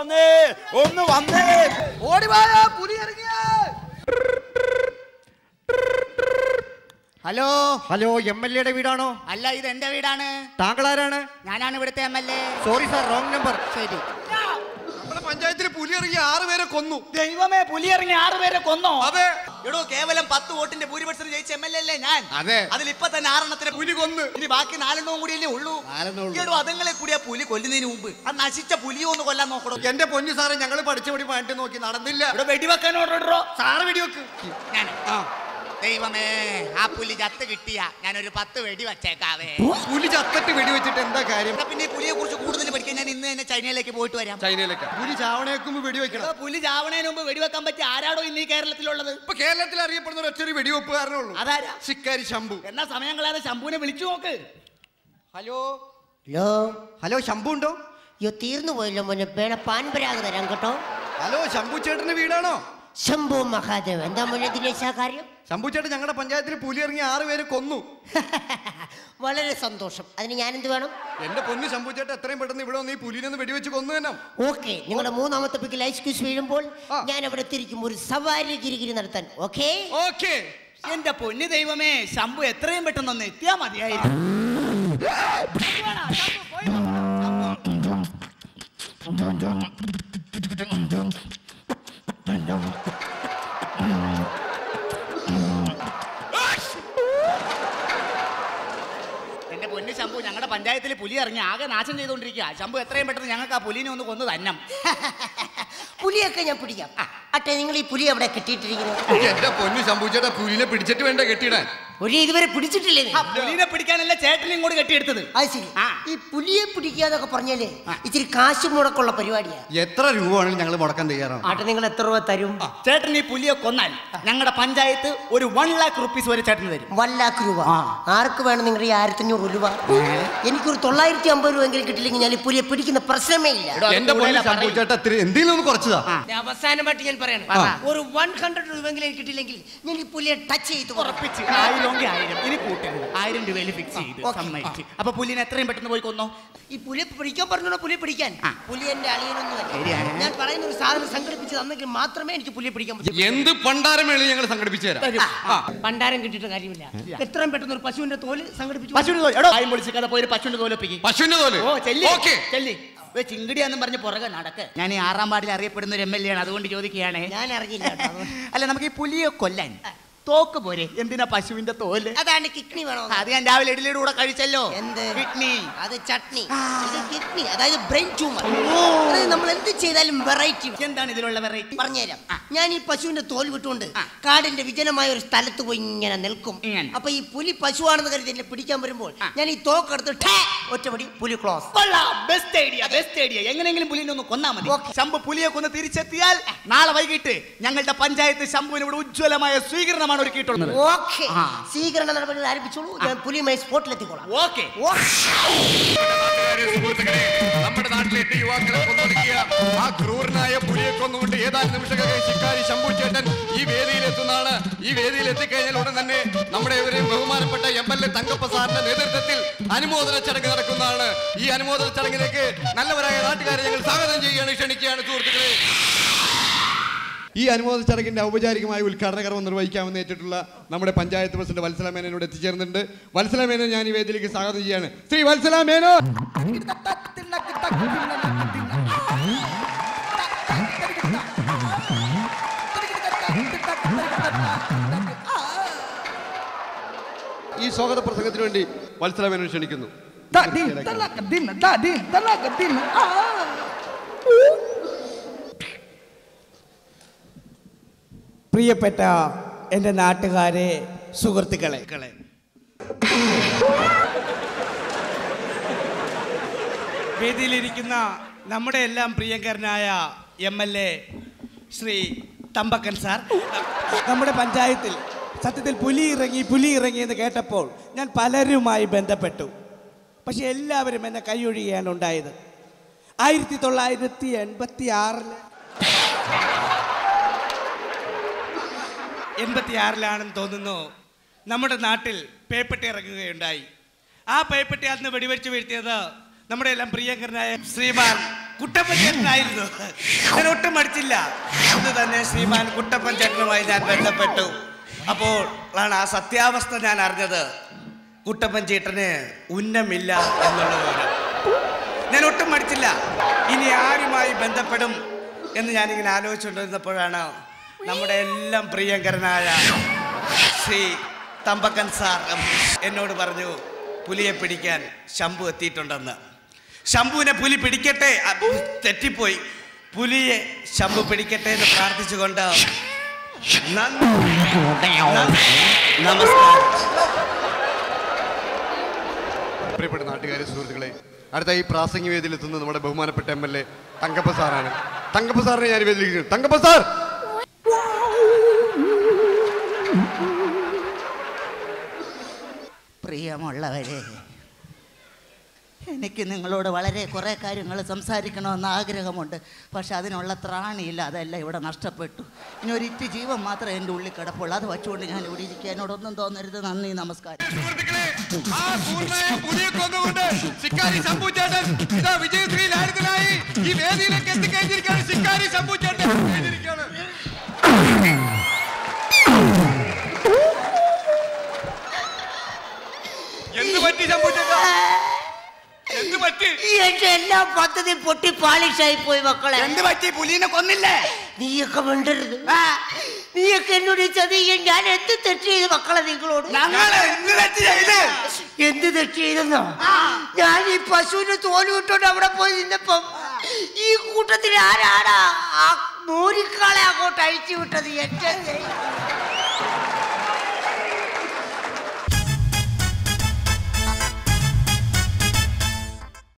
വന്നേ ഒന്ന് വന്നേ. ഓടിവായ പുലി ഇറങ്ങിയ. ഹലോ. ഹലോ എം എൽ എയുടെ വീടാണോ? അല്ല ഇത് എന്റെ വീടാണ്. താങ്കൾ ആരാണ്? ഞാനാണ് ഇവിടുത്തെ M L A. Sorry sir wrong number ശരി. നമ്മുടെ പഞ്ചായത്തിൽ പുലി ഇറങ്ങി ആറ് പേരെ കൊന്നു. ദൈവമേ പുലി ഇറങ്ങി ആറ് പേരെ കൊന്നോ? അതെ. എടോ കേവലം പത്ത് വോട്ടിന്റെ ഭൂരിപക്ഷത്തിൽ ജയിച്ച എം എൽ എ അല്ലേ ഞാൻ? അതെ. അതിൽ ഇപ്പൊ തന്നെ ആറെണ്ണത്തിന് പുലി കൊന്ന്. ഇനി ബാക്കി നാലെണ്ണവും കൂടിയല്ലേ ഉള്ളൂ? എടോ അതുങ്ങളെ കൂടി ആ പുലി കൊല്ലുന്നതിന് മുമ്പ് ആ നശിച്ച പുലിയെ ഒന്ന് കൊല്ലാൻ നോക്കണോ? എന്റെ പൊന്നു സാറേ ഞങ്ങൾ പഠിച്ചപടി പാട്ട് നോക്കി നടന്നില്ല. ഇവിടെ ഓർഡർ സാറ് വെടിവെക്ക്. ഞാൻ ദൈവമേ ആ പുലി ചത്ത് കിട്ടിയ. ഞാനൊരു പത്ത് വെടി വച്ചേക്കാവേ. പുലി ചത്തിട്ട് വെടി വെച്ചിട്ട് എന്താ കാര്യം? എന്നാ പിന്നെ ഈ പുലിയെ കുറിച്ച് കൂടുതൽ പഠിക്കാൻ ഞാൻ ഇന്ന് തന്നെ ചൈനയിലേക്ക് പോയിട്ട് വരാം. ചൈനയിലേക്ക്. പുലി ചാവണേക്കും വെടിവെക്കണം. വെക്കണം പുലി ചാവണേന് മുമ്പ് വെടിവെക്കാൻ പറ്റിയ ആരാടോ ഇന്ന് ഈ കേരളത്തിലുള്ളത്? ഇപ്പൊ കേരളത്തിൽ അറിയപ്പെടുന്ന ഒരു ഒറ്റൊരു വെടിവെപ്പുകാരനേ ഉള്ളൂ. അതാരാ? ശിക്കാരി ശംഭു. എന്നാ സമയം കളയാതെ ശംഭുവിനെ വിളിച്ചു നോക്ക്. ഹലോ? ഹലോ ഹലോ ശംഭു ഉണ്ടോ? അയ്യോ തീർന്നു പോയല്ലോ മോനെ. വേണ പാൻപരാഗ് തരാം കേട്ടോ. ഹലോ ശംഭു ചേട്ടന്റെ വീടാണോ? ശംഭു മഹാദേവ് എന്താ മോനെ ദിനേശ കാര്യം? ശംഭു ചേട്ടൻ ഞങ്ങളുടെ പഞ്ചായത്തിൽ പുലി ഇറങ്ങി ആറ് പേര് കൊന്നു. വളരെ സന്തോഷം. അതിന് ഞാൻ എന്ത് വേണം? എന്റെ പൊന്നു ശംഭു ചേട്ടൻ എത്രയും പെട്ടെന്ന് ഇവിടെ വന്ന് ഈ പുലിനെ ഒന്ന് വെടിവെച്ച് കൊന്നു തന്നെ. ഓക്കെ നിങ്ങളുടെ മൂന്നാമത്തെ പിക്കിൽ ഐസ് ക്യൂസ് വീഴുമ്പോൾ ഞാൻ അവിടെ തിരിക്കും. ഒരു സവാരി ഗിരിഗിരി നടത്താൻ. ഓക്കെ? ഓക്കെ. എന്റെ പൊന്നു ദൈവമേ ശംഭു എത്രയും പെട്ടെന്ന് ഒന്ന് എത്തിയാ മതിയായിരുന്നു. എന്റെ പൊന്നു ശംഭു ഞങ്ങളുടെ പഞ്ചായത്തിൽ പുലി ഇറങ്ങി ആകെ നാശം ചെയ്തുകൊണ്ടിരിക്കുക ശംഭു എത്രയും പെട്ടെന്ന് ഞങ്ങൾക്ക് ആ പുലിനെ ഒന്ന് കൊന്നു തന്നം പുലിയൊക്കെ ഞാൻ പിടിക്കാം. അട്ടെ നിങ്ങൾ ഈ പുലി അവിടെ കെട്ടിയിട്ടിരിക്കുന്നത് എന്റെ പൊന്നു ശംഭുച്ചേട്ടാ പുലിനെ പിടിച്ചിട്ട് വേണ്ട കെട്ടിയിടാൻ? പുലി ഇതുവരെ പിടിച്ചിട്ടില്ലേ നീ? ആ പുലിനെ പിടിക്കാനല്ല ചേട്ടൻ ഇങ്ങോട്ട് കെട്ടിയെടുത്തത്. അത് ശരി. ആ. ഈ പുലിയെ പിടിക്കുക എന്നൊക്കെ പറഞ്ഞാലേ ഇച്ചിരി കാശ് മുടക്കുള്ള പരിപാടിയാ. എത്ര രൂപ വേണമെങ്കിലും ഞങ്ങൾ മുടക്കാൻ തയ്യാറാണ്. ആട്ടെ നിങ്ങൾ എത്ര രൂപ തരും? ചേട്ടൻ ഈ പുലിയെ കൊന്നാൽ ഞങ്ങളുടെ പഞ്ചായത്ത് ഒരു വൺ ലാക്ക് റുപ്പീസ് വരെ ചേട്ടന് തരും. വൺ ലാക്ക് രൂപ. ആർക്ക് വേണം നിങ്ങളുടെ ഈ ആയിരത്തി അഞ്ഞൂറ് രൂപ എനിക്കൊരു തൊള്ളായിരത്തി അമ്പത് രൂപ എങ്കിലും കിട്ടില്ലെങ്കിൽ ഞാൻ ഈ പുലിയെ പിടിക്കുന്ന പ്രശ്നമേ ഇല്ല. എടോ, അത് എന്റെ പൊന്നു കൂടുതലാ ശംഭു പറയും. ചേട്ടാ ഇത്തിരി എന്തെങ്കിലും ഒന്ന് കുറച്ചതാ. ഞാൻ അവസാനമായിട്ട് ഞാൻ പറയണം. പറ. ഒരു വൺ ഹൺഡ്രഡ് രൂപയെങ്കിലും എനിക്ക് കിട്ടില്ലെങ്കിൽ ഞാൻ ഈ പുലിയെ ടച്ച് ചെയ്ത് ഉറപ്പിച്ച്. ആയിരമെങ്കിൽ ആയിരം. ഇനി കൂട്ടരുത്. ആയിരം രൂപയിൽ ഫിക്സ് ചെയ്ത് ഓക്കേ. സമ്മതിച്ച്. അപ്പൊ പുലിനെ എത്രയും പെട്ടെന്ന് പോയി കൊന്നോ? ഈ പുലിയെ പിടിക്കാൻ പറഞ്ഞോ പുലിയെ പിടിക്കാൻ. പുലി എന്റെ അളിയനൊന്നുമല്ല. ഞാൻ പറയുന്ന ഒരു സാധനം സംഘടിപ്പിച്ച് തന്നെങ്കിൽ മാത്രമേ എനിക്ക് പുലിയെ പിടിക്കാൻ പറ്റൂ. എന്ത് പണ്ടാരമേളി ഞങ്ങൾ സംഘടിപ്പിച്ചു തരാം. പണ്ടാരം കിട്ടിയിട്ട് കാര്യമില്ല. എത്രയും പെട്ടെന്ന് ഒരു പശുവിന്റെ തോൽ സംഘടിപ്പിച്ചു പശുവിന്റെ തോൽ. എടോ ആയും പൊളിച്ച് പോയി ഒരു പശുവിന്റെ തോലൊപ്പിക്ക് പശുവിന്റെ തോൽ? ഓ ചെല്ലി. ഓക്കെ. ചെല്ലി. ഏ, ചിങ്കിടിയാന്നും പറഞ്ഞ് പുറകെ നടക്ക്. ഞാൻ ഈ ആറാം വാർഡിൽ അറിയപ്പെടുന്ന ഒരു എം എൽ എ ആണ്. അതുകൊണ്ട് ചോദിക്കുകയാണ്. ഞാൻ അറിഞ്ഞില്ല കേട്ടോ, അല്ല നമുക്ക് ഈ പുലിയെ കൊല്ലാൻ. തോക്ക് പോരെ. എന്തിനാ പശുവിന്റെ തോൽ? അതാണ് കിഡ്നി വേണോ? അത് ഞാൻ രാവിലെ ഇഡലിയുടെ കൂടെ കഴിച്ചല്ലോ. എന്ത്? കിഡ്നി. അത് ചട്നി. ഇത് കിഡ്നി അതായത് ബ്രെയിൻ ട്യൂമർ. അതായത് നമ്മൾ എന്ത് ചെയ്താലും വെറൈറ്റി എന്താണ് ഇതിലുള്ള വെറൈറ്റി പറഞ്ഞുതരാം. ഞാൻ ഈ പശുവിന്റെ തോൽ വിട്ടുകൊണ്ട് കാടിന്റെ വിജനമായ ഒരു സ്ഥലത്ത് പോയി ഇങ്ങനെ നിൽക്കും. അപ്പൊ ഈ പുലി പശുവാണെന്ന് കരുതി എന്നെ പിടിക്കാൻ വരുമ്പോൾ ഞാൻ ഈ തോക്കെടുത്ത് ഠേ ഒറ്റപടി പുലി ക്ലോസ്. കൊള്ളാം. ബെസ്റ്റ് ഐഡിയ ബെസ്റ്റ് ഐഡിയ എങ്ങനെയെങ്കിലും പുലിനെ ഒന്ന് കൊന്നാ മതി. ശംഭു പുലിയെ കൊന്ന് തിരിച്ചെത്തിയാൽ നാളെ വൈകിട്ട് ഞങ്ങളുടെ പഞ്ചായത്ത് ശംഭുവിന് ഇവിടെ ഉജ്ജ്വലമായ സ്വീകരണമാണ് ഒരുക്കിയിട്ടുള്ളത്. ഓക്കെ. ആ. സ്വീകരണ നടപടികൾ ആരംഭിച്ചോളൂ. ഞാൻ പുലിയുമായി സ്പോട്ടിലെത്തിക്കോളാം. ഓക്കെ. നമ്മുടെ നാട്ടിലെ യുവാക്കളെ ക്രൂരനായ പുലിയെ കൊന്നുകൊണ്ട് ഏതാനും നിമിഷങ്ങൾ ശിക്കാരി ശംഭു ചേട്ടൻ ഈ വേദിയിൽ എത്തുന്നതാണ് ഈ വേദിയിൽ എത്തിക്കഴിഞ്ഞാൽ ഉടൻ തന്നെ നമ്മുടെ ഇവരെയും ബഹുമാനപ്പെട്ട എം എൽ എ തങ്കപ്പ സാറിന്റെ നേതൃത്വത്തിൽ അനുമോദന ചടങ്ങ് നടക്കുന്നതാണ്. ഈ അനുമോദന ചടങ്ങിലേക്ക് നല്ലവരായ നാട്ടുകാരെ ഞങ്ങൾ സ്വാഗതം ചെയ്യുകയാണ് ക്ഷണിക്കുകയാണ് സുഹൃത്തുക്കളെ. ഈ അനുമോദന ചടങ്ങിന്റെ ഔപചാരികമായ ഉദ്ഘാടന കർമ്മം നിർവഹിക്കാമെന്ന് ഏറ്റിട്ടുള്ള നമ്മുടെ പഞ്ചായത്ത് പ്രസിഡന്റ് വത്സല മേനോട് എത്തിച്ചേർന്നിട്ടുണ്ട്. വത്സല മേനോ ഞാൻ ഈ വേദിയിലേക്ക് സ്വാഗതം ചെയ്യാണ് ശ്രീ വത്സല മേനോ ഈ സ്വാഗത പ്രസംഗത്തിന് വേണ്ടി മത്സരം ക്ഷണിക്കുന്നു. പ്രിയപ്പെട്ട എന്റെ നാട്ടുകാരെ സുഹൃത്തുക്കളെ. വേദിയിലിരിക്കുന്ന നമ്മുടെ എല്ലാം പ്രിയങ്കരനായ M L A Shri Thampakkan sir. നമ്മുടെ പഞ്ചായത്തിൽ സത്യത്തിൽ പുലി ഇറങ്ങി പുലി ഇറങ്ങി എന്ന് കേട്ടപ്പോൾ ഞാൻ പലരുമായി ബന്ധപ്പെട്ടു. പക്ഷെ എല്ലാവരും എന്നെ കൈയൊഴിയാണ് ഉണ്ടായത്. ആയിരത്തി തൊള്ളായിരത്തി എൺപത്തി ആറിൽ എൺപത്തി ആറിലാണെന്ന് തോന്നുന്നു നമ്മുടെ നാട്ടിൽ പേപ്പട്ടി ഇറങ്ങുകയുണ്ടായി. ആ പേപ്പട്ടി അന്ന് വെടിവെച്ച് വീഴ്ത്തിയത് നമ്മുടെ എല്ലാം പ്രിയങ്കരനായ ശ്രീമാൻ കുട്ടപ്പൻ ഞാൻ ഒട്ടും മടിച്ചില്ല. അന്ന് തന്നെ ശ്രീമാൻ കുട്ടപ്പൻ ഞാൻ ബന്ധപ്പെട്ടു. അപ്പോൾ ആണ് ആ സത്യാവസ്ഥ ഞാൻ അറിഞ്ഞത്. കുട്ടപ്പൻ ചേട്ടന് ഉന്നമില്ല എന്നുള്ളത് ഞാൻ ഒട്ടും മടിച്ചില്ല. ഇനി ആരുമായി ബന്ധപ്പെടും എന്ന് ഞാനിങ്ങനെ ആലോചിച്ചുകൊണ്ടിരുന്നപ്പോഴാണ് നമ്മുടെ എല്ലാം പ്രിയങ്കരനായ ശ്രീ തമ്പക്കൻ സാർ എന്നോട് പറഞ്ഞു പുലിയെ പിടിക്കാൻ ശംഭു എത്തിയിട്ടുണ്ടെന്ന്. ശംഭുവിനെ പുലി പിടിക്കട്ടെ? തെറ്റിപ്പോയി. പുലിയെ ശംഭു പിടിക്കട്ടെ എന്ന് പ്രാർത്ഥിച്ചുകൊണ്ട്. നമസ്കാരം. പ്രിയപ്പെട്ട നാട്ടുകാരെ സുഹൃത്തുക്കളെ അടുത്ത ഈ പ്രാസംഗിക വേദിയിൽ എത്തുന്നത് നമ്മുടെ ബഹുമാനപ്പെട്ട എം എൽ എ തങ്കപ്പ സാറാണ്. തങ്കപ്പ സാറിനെ ഞാൻ വേദിക്കുന്നു തങ്കപ്പ സാർ! പ്രിയമുള്ളവരെ എനിക്ക് നിങ്ങളോട് വളരെ കുറേ കാര്യങ്ങൾ സംസാരിക്കണമെന്ന് ആഗ്രഹമുണ്ട്. പക്ഷെ അതിനുള്ള ത്രാണിയില്ല അതെല്ലാം ഇവിടെ നഷ്ടപ്പെട്ടു. ഇനി ഒരു ഇറ്റ് ജീവൻ മാത്രമേ എന്റെ ഉള്ളിൽ കിടപ്പുള്ളൂ. അത് വച്ചുകൊണ്ട് ഞാൻ ഇവിടെ ഇരിക്കുക. എന്നോടൊന്നും തോന്നരുത്. നന്ദി നമസ്കാരം. വിജയശ്രീ ലാളിതനായി ഈ വേദിയിലേക്ക് എത്തിക്കഴിഞ്ഞിരിക്കുകയാണ് ശിക്കാരി ശംഭു പദ്ധതി പൊട്ടി പാളിഷായി പോയി മക്കളെ. എന്ത് പറ്റി? പുലിനെ കൊന്നില്ലേ? നീയൊക്കെ മിണ്ടരുത്. നീയൊക്കെ എന്നോട് ചതി ഞാൻ എന്ത് തെറ്റ് ചെയ്ത് മക്കളെ നിങ്ങളോട്? എന്ത് തെറ്റ് ചെയ്തെന്നോ? ഞാൻ ഈ പശുവിന് തോൽ വിട്ടോണ്ട് അവിടെ പോയി നിന്നപ്പം ഈ കൂട്ടത്തിൽ ആരാടാ? ആ മൂരിക്കാളെ അങ്ങോട്ട് അഴിച്ചു വിട്ടത് എന്റെ.